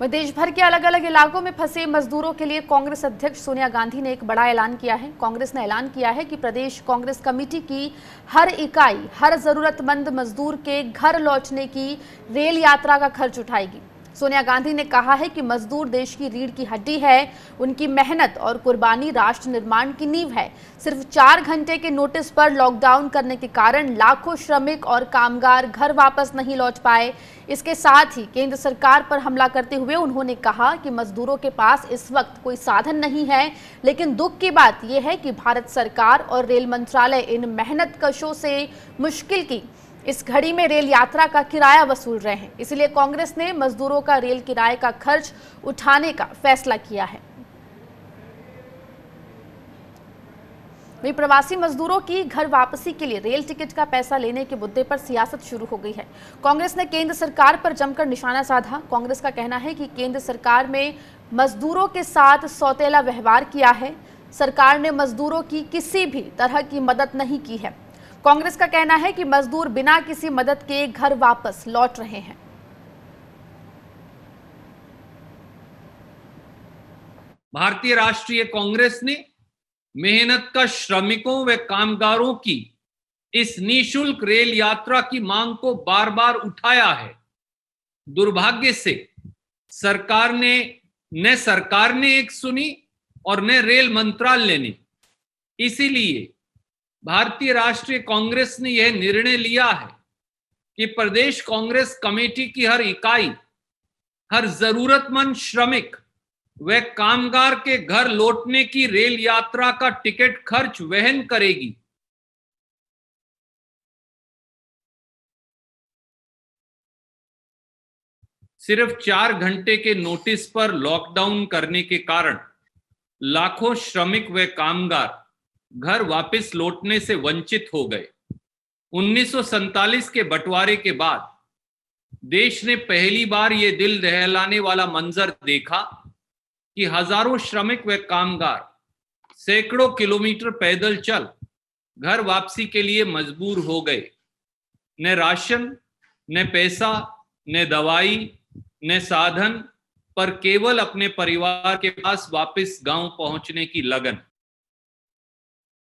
वहीं देश भर के अलग अलग इलाकों में फंसे मजदूरों के लिए कांग्रेस अध्यक्ष सोनिया गांधी ने एक बड़ा ऐलान किया है। कांग्रेस ने ऐलान किया है कि प्रदेश कांग्रेस कमेटी की हर इकाई, हर जरूरतमंद मजदूर के घर लौटने की रेल यात्रा का खर्च उठाएगी। सोनिया गांधी ने कहा है कि मजदूर देश की रीढ़ की हड्डी है, उनकी मेहनत और कुर्बानी राष्ट्र निर्माण की नींव है। सिर्फ़ चार घंटे के नोटिस पर लॉकडाउन करने के कारण लाखों श्रमिक और कामगार घर वापस नहीं लौट पाए। इसके साथ ही केंद्र सरकार पर हमला करते हुए उन्होंने कहा कि मजदूरों के पास इस वक्त कोई साधन नहीं है, लेकिन दुख की बात यह है कि भारत सरकार और रेल मंत्रालय इन मेहनत से मुश्किल की इस घड़ी में रेल यात्रा का किराया वसूल रहे हैं। इसलिए कांग्रेस ने मजदूरों का रेल किराए का खर्च उठाने का फैसला किया है। वही प्रवासी मजदूरों की घर वापसी के लिए रेल टिकट का पैसा लेने के मुद्दे पर सियासत शुरू हो गई है। कांग्रेस ने केंद्र सरकार पर जमकर निशाना साधा। कांग्रेस का कहना है कि केंद्र सरकार में मजदूरों के साथ सौतेला व्यवहार किया है। सरकार ने मजदूरों की किसी भी तरह की मदद नहीं की है। कांग्रेस का कहना है कि मजदूर बिना किसी मदद के घर वापस लौट रहे हैं। भारतीय राष्ट्रीय कांग्रेस ने मेहनत का श्रमिकों व कामगारों की इस निशुल्क रेल यात्रा की मांग को बार बार उठाया है। दुर्भाग्य से सरकार ने, न सरकार ने एक सुनी और न रेल मंत्रालय ने। इसीलिए भारतीय राष्ट्रीय कांग्रेस ने यह निर्णय लिया है कि प्रदेश कांग्रेस कमेटी की हर इकाई, हर जरूरतमंद श्रमिक व कामगार के घर लौटने की रेल यात्रा का टिकट खर्च वहन करेगी। सिर्फ़ चार घंटे के नोटिस पर लॉकडाउन करने के कारण लाखों श्रमिक व कामगार घर वापस लौटने से वंचित हो गए। उन्नीस के बंटवारे के बाद देश ने पहली बार ये दिल दहलाने वाला मंजर देखा कि हज़ारों श्रमिक व कामगार सैकड़ों किलोमीटर पैदल चल घर वापसी के लिए मजबूर हो गए। न राशन, न पैसा, न दवाई, न साधन, पर केवल अपने परिवार के पास वापस गाँव पहुँचने की लगन।